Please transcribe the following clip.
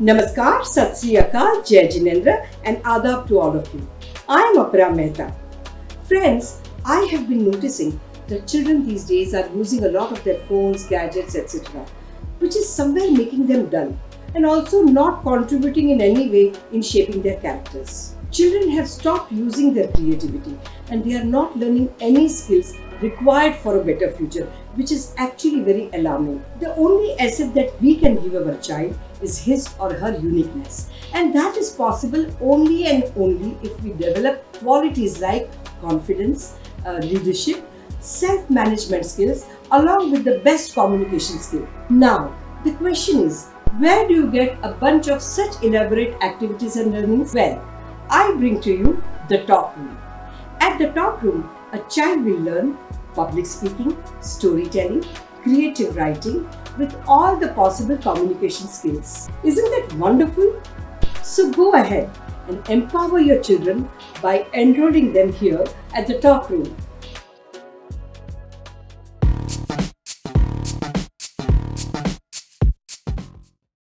Namaskar, Sat Sri Akal, Jai Jinendra and Adab to all of you. I am Apara Mehta. Friends, I have been noticing that children these days are using a lot of their phones, gadgets, etc., which is somewhere making them dull and also not contributing in any way in shaping their characters. Children have stopped using their creativity and they are not learning any skills required for a better future, which is actually very alarming. The only asset that we can give our child is his or her uniqueness, and that is possible only and only if we develop qualities like confidence, uh, leadership, self management skills, along with the best communication skill. Now, the question is where do you get a bunch of such elaborate activities and learnings? Well, I bring to you the Talk Room. At the Talk Room, a child will learn public speaking, storytelling, creative writing with all the possible communication skills. Isn't that wonderful? So go ahead and empower your children by enrolling them here at the Talk Room.